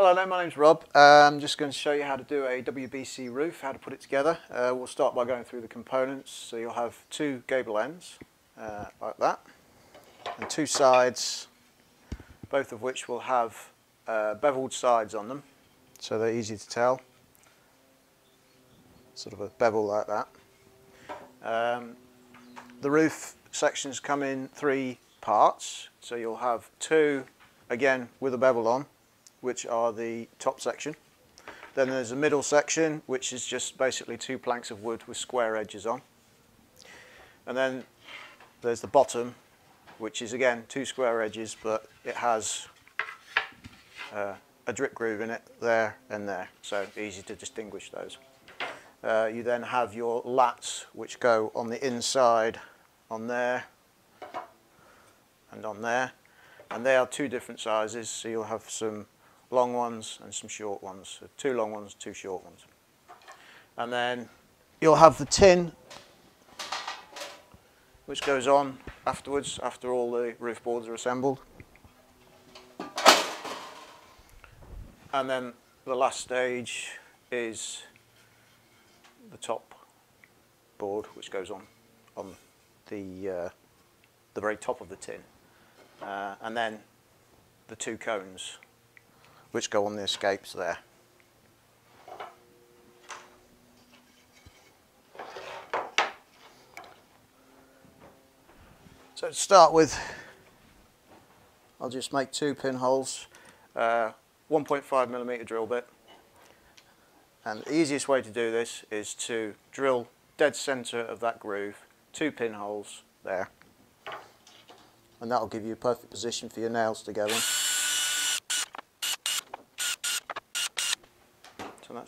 Hello there, my name's Rob. I'm just going to show you how to do a WBC roof, how to put it together. Uh, we'll start by going through the components. So you'll have two gable ends, uh, like that, and two sides, both of which will have uh, beveled sides on them, so they're easy to tell. Sort of a bevel like that. Um, the roof sections come in three parts, so you'll have two, again, with a bevel on, which are the top section. Then there's a middle section, which is just basically two planks of wood with square edges on. And then there's the bottom, which is again two square edges, but it has uh, a drip groove in it there and there, so easy to distinguish those. Uh, you then have your lats, which go on the inside on there and on there. And they are two different sizes, so you'll have some long ones and some short ones. So two long ones, two short ones. And then you'll have the tin which goes on afterwards after all the roof boards are assembled. And then the last stage is the top board which goes on on the uh, the very top of the tin. Uh, and then the two cones which go on the escapes there. So to start with, I'll just make two pinholes, uh, 1.5 millimeter drill bit. And the easiest way to do this is to drill dead center of that groove, two pinholes there. And that'll give you a perfect position for your nails to go in.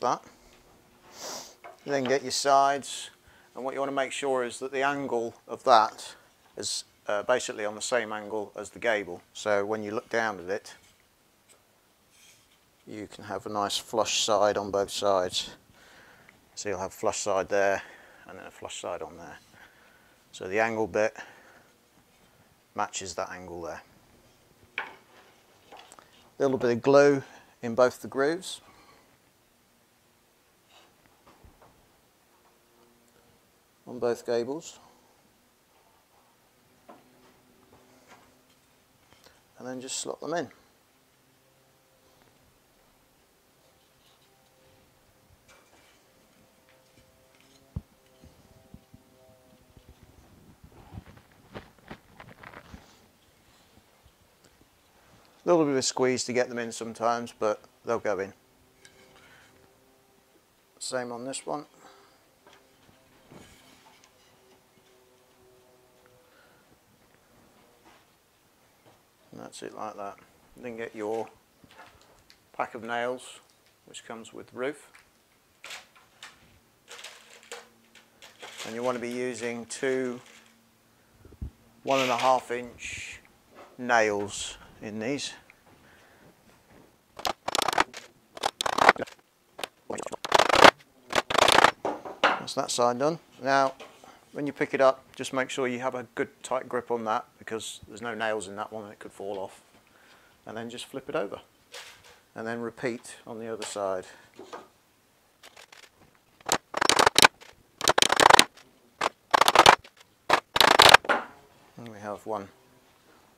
That. Then get your sides and what you want to make sure is that the angle of that is uh, basically on the same angle as the gable. So when you look down at it, you can have a nice flush side on both sides. So you'll have flush side there and then a flush side on there. So the angle bit matches that angle there. A little bit of glue in both the grooves. On both gables. And then just slot them in. A little bit of a squeeze to get them in sometimes, but they'll go in. Same on this one. That's it like that. Then get your pack of nails which comes with roof. And you want to be using two one and a half inch nails in these. That's that side done. Now when you pick it up, just make sure you have a good tight grip on that because there's no nails in that one and it could fall off. And then just flip it over. And then repeat on the other side. And we have one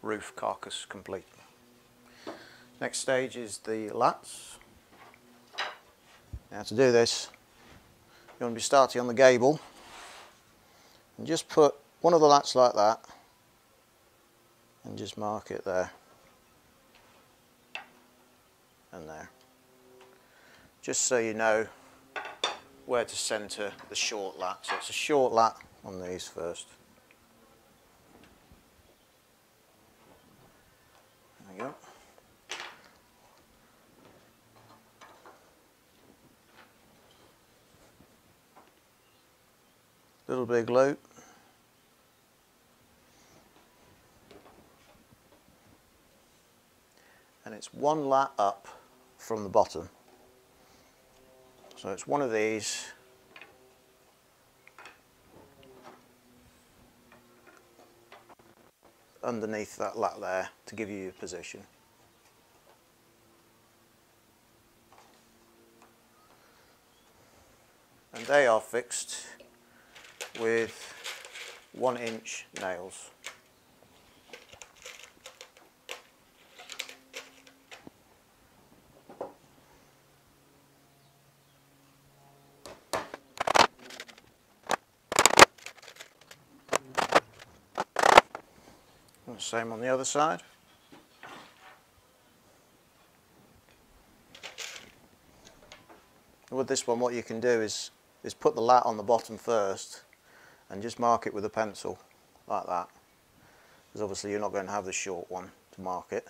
roof carcass complete. Next stage is the lats. Now to do this, you want to be starting on the gable and just put one of the lats like that and just mark it there. And there. Just so you know where to center the short lat. So it's a short lat on these first. There you go. Little big of It's one lat up from the bottom. So it's one of these. underneath that lat there to give you your position. And they are fixed with one inch nails. Same on the other side. With this one what you can do is, is put the lat on the bottom first and just mark it with a pencil like that. Because obviously you're not going to have the short one to mark it.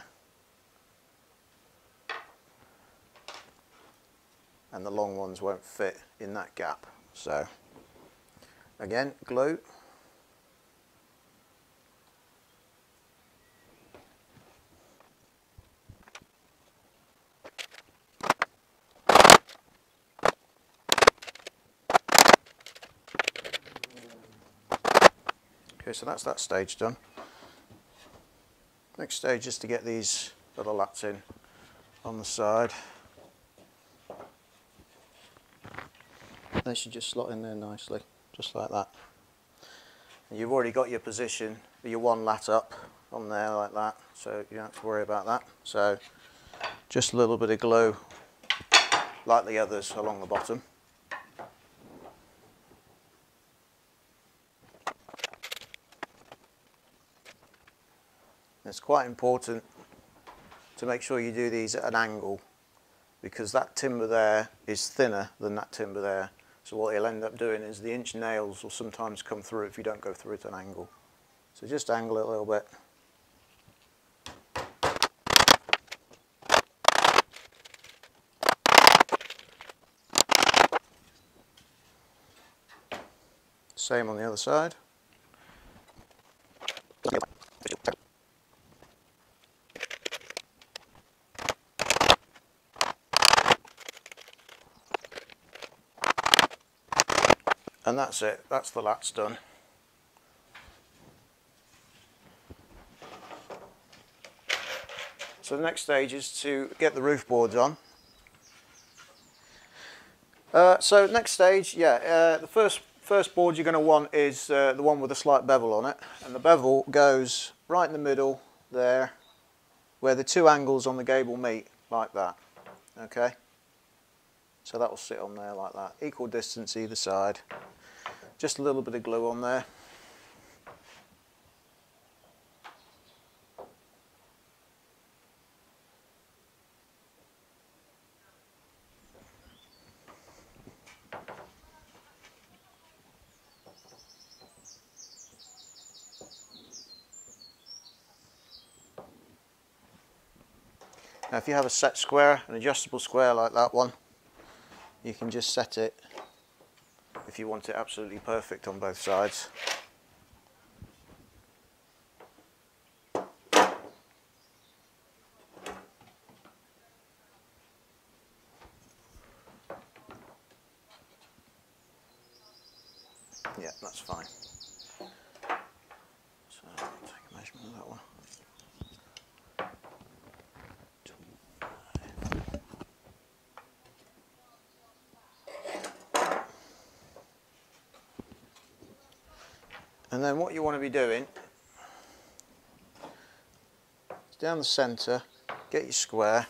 And the long ones won't fit in that gap so. Again glue so that's that stage done. Next stage is to get these little lats in on the side. They should just slot in there nicely, just like that. And you've already got your position, your one lat up on there like that, so you don't have to worry about that. So just a little bit of glue, like the others along the bottom. It's quite important to make sure you do these at an angle because that timber there is thinner than that timber there. So what you'll end up doing is the inch nails will sometimes come through if you don't go through at an angle. So just angle it a little bit. Same on the other side. and that's it. That's the lats done. So the next stage is to get the roof boards on. Uh, so next stage yeah uh, the first first board you're going to want is uh, the one with a slight bevel on it. And the bevel goes right in the middle there where the two angles on the gable meet like that okay? So that will sit on there like that. Equal distance either side just a little bit of glue on there. Now if you have a set square, an adjustable square like that one, you can just set it if you want it absolutely perfect on both sides. Yeah, that's fine. So take a measurement of that one. And then what you want to be doing is down the centre, get your square.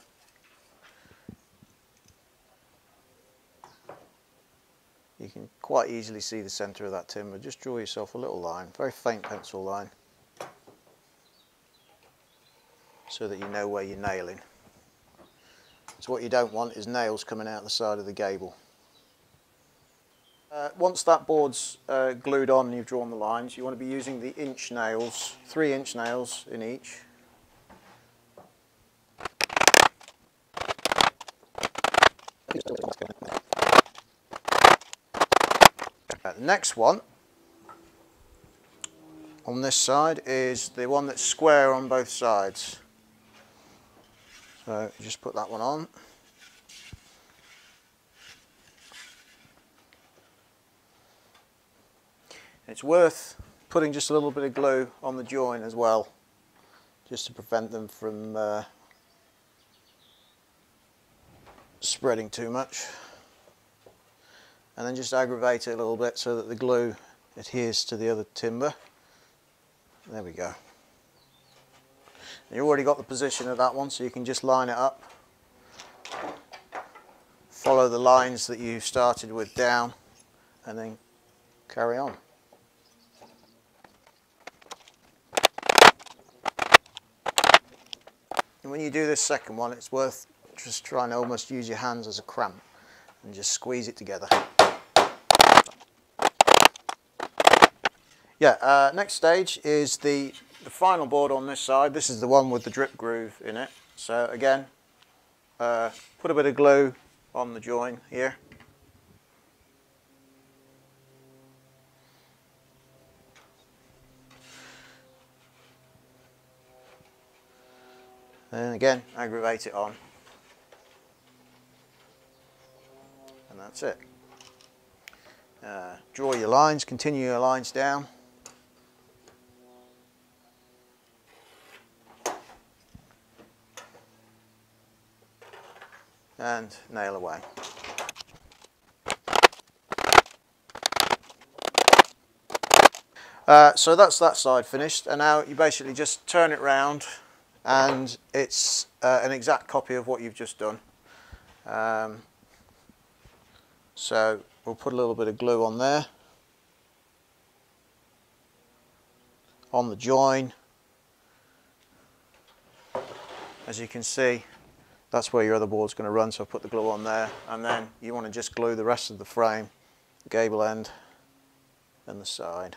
You can quite easily see the centre of that timber. Just draw yourself a little line, very faint pencil line, so that you know where you're nailing. So what you don't want is nails coming out the side of the gable. Uh, once that board's uh, glued on and you've drawn the lines, you want to be using the inch nails, three inch nails in each. Uh, the next one on this side is the one that's square on both sides. So just put that one on. It's worth putting just a little bit of glue on the join as well, just to prevent them from uh, spreading too much. and then just aggravate it a little bit so that the glue adheres to the other timber. There we go. You've already got the position of that one so you can just line it up. Follow the lines that you started with down and then carry on. When you do this second one it's worth just trying to almost use your hands as a cramp and just squeeze it together. Yeah, uh, next stage is the, the final board on this side. This is the one with the drip groove in it. So again, uh, put a bit of glue on the join here. And again, aggravate it on. And that's it. Uh, draw your lines, continue your lines down. and nail away. Uh, so that's that side finished and now you basically just turn it round and it's uh, an exact copy of what you've just done. Um, so we'll put a little bit of glue on there. On the join. As you can see that's where your other board's going to run so I'll put the glue on there and then you want to just glue the rest of the frame gable end and the side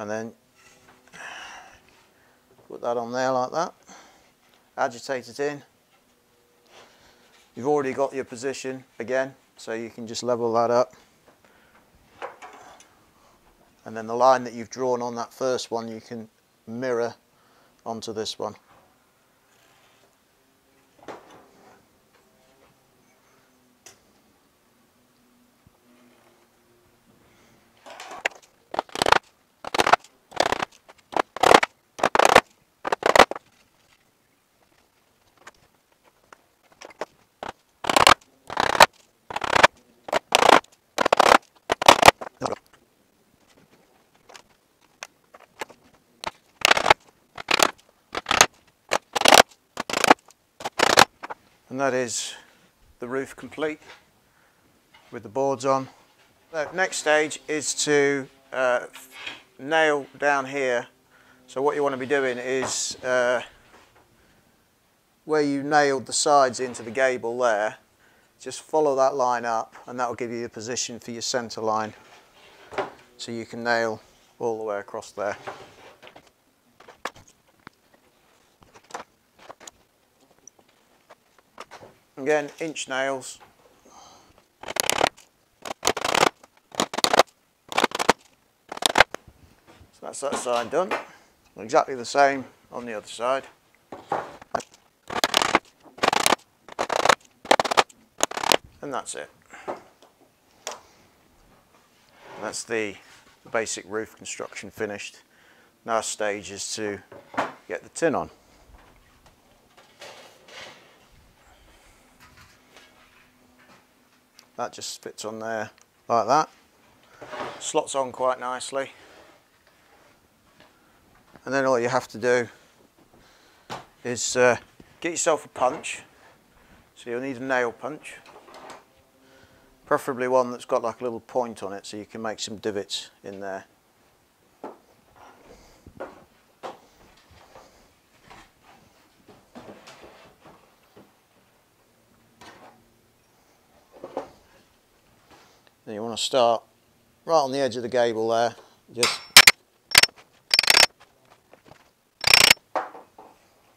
and then put that on there like that. Agitate it in. You've already got your position again so you can just level that up. And then the line that you've drawn on that first one you can mirror onto this one. And that is the roof complete with the boards on. The next stage is to uh, nail down here. So what you want to be doing is uh, where you nailed the sides into the gable there, just follow that line up and that will give you the position for your centre line. So you can nail all the way across there. Again, inch nails. So that's that side done. Exactly the same on the other side. And that's it. That's the basic roof construction finished. Now stage is to get the tin on. That just fits on there like that. Slots on quite nicely. And then all you have to do is uh, get yourself a punch. So you'll need a nail punch. Preferably one that's got like a little point on it so you can make some divots in there Then you want to start right on the edge of the gable there, just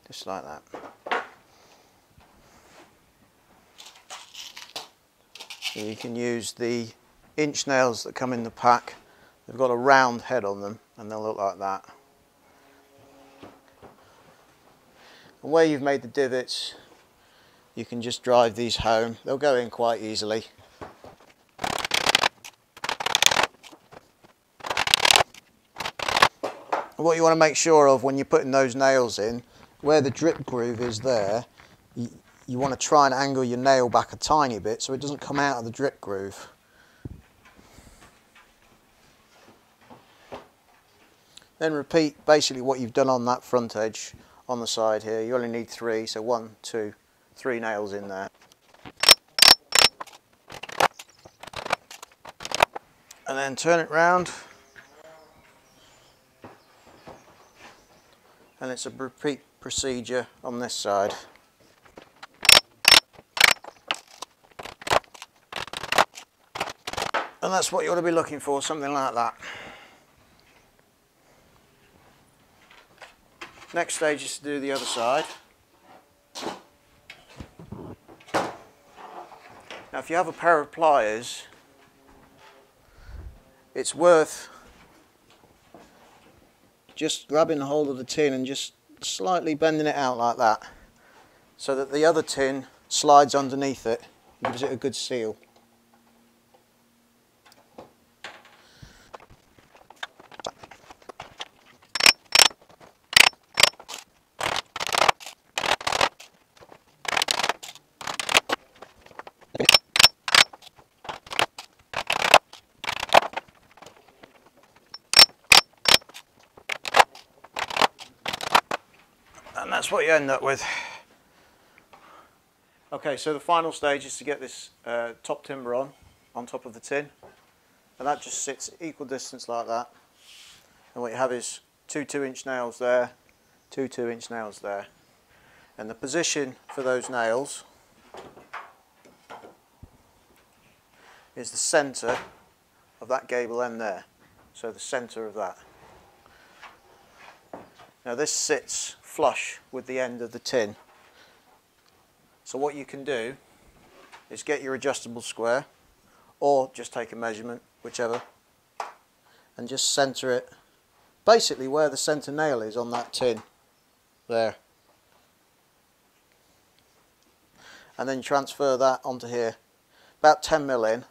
just like that. you can use the inch nails that come in the pack. They've got a round head on them and they'll look like that. And where you've made the divots, you can just drive these home. They'll go in quite easily. What you want to make sure of when you're putting those nails in, where the drip groove is there, you, you want to try and angle your nail back a tiny bit so it doesn't come out of the drip groove. Then repeat basically what you've done on that front edge on the side here. You only need three, so one, two, three nails in there. And then turn it round. It's a repeat procedure on this side. And that's what you ought to be looking for, something like that. Next stage is to do the other side. Now if you have a pair of pliers, it's worth just grabbing the hold of the tin and just slightly bending it out like that so that the other tin slides underneath it gives it a good seal. and that's what you end up with. Okay, so the final stage is to get this uh, top timber on, on top of the tin. And that just sits equal distance like that. And what you have is two 2 inch nails there, two 2 inch nails there. And the position for those nails is the centre of that gable end there. So the centre of that. Now this sits flush with the end of the tin. So what you can do is get your adjustable square or just take a measurement, whichever, and just centre it basically where the centre nail is on that tin. There. And then transfer that onto here. About 10 mil in.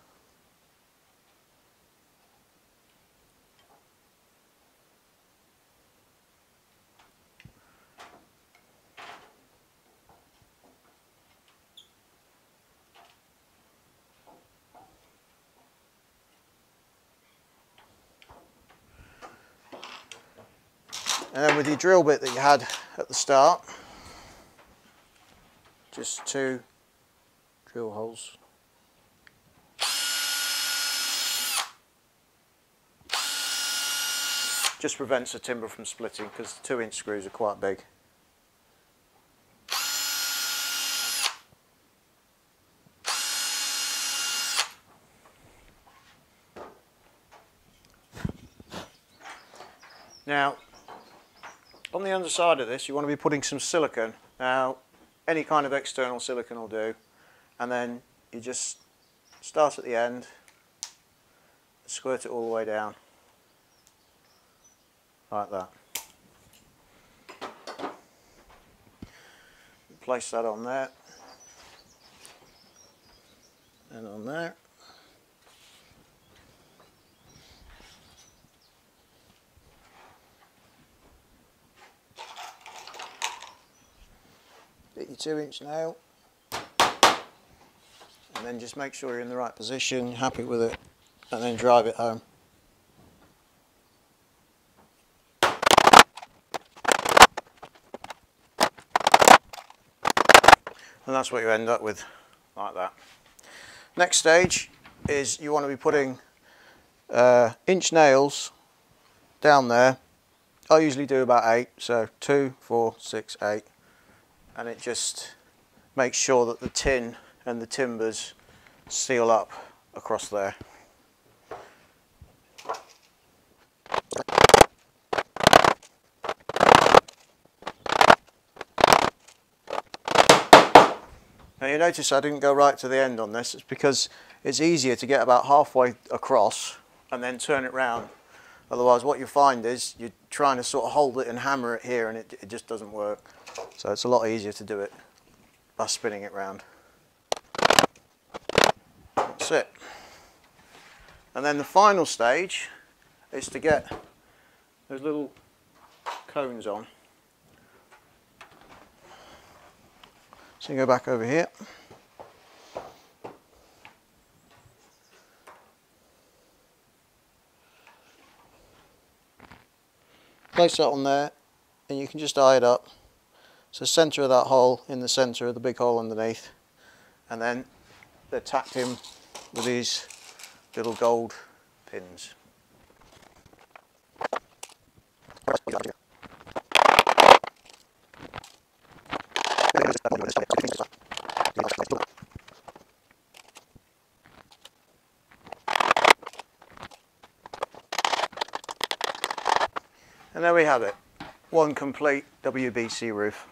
And then with your drill bit that you had at the start, just two drill holes. Just prevents the timber from splitting because the two inch screws are quite big. Now, on the underside of this you want to be putting some silicone. Now any kind of external silicone will do and then you just start at the end, squirt it all the way down like that. Place that on there and on there. Your two inch nail and then just make sure you're in the right position, happy with it and then drive it home. And that's what you end up with, like that. Next stage is you want to be putting uh, inch nails down there. I usually do about eight, so two, four, six, eight and it just makes sure that the tin and the timbers seal up across there. Now you notice I didn't go right to the end on this, it's because it's easier to get about halfway across and then turn it round. Otherwise what you find is you're trying to sort of hold it and hammer it here and it, it just doesn't work. So it's a lot easier to do it by spinning it round. That's it. And then the final stage is to get those little cones on. So you go back over here. Place that on there and you can just eye it up. So centre of that hole in the centre of the big hole underneath and then they're tacked in with these little gold pins. And there we have it, one complete WBC roof.